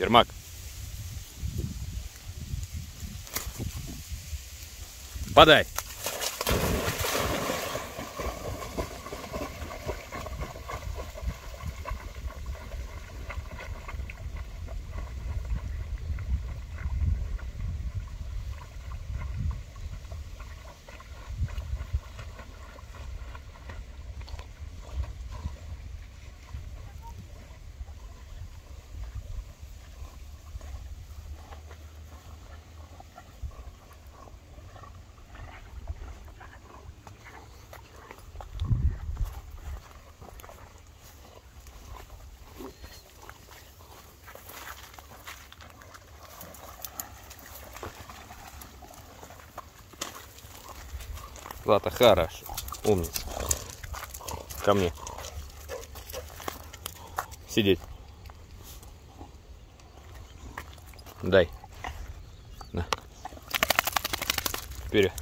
Ермак. Подай. Злата, хорошо. Умница. Ко мне. Сидеть. Дай. На. Вперед.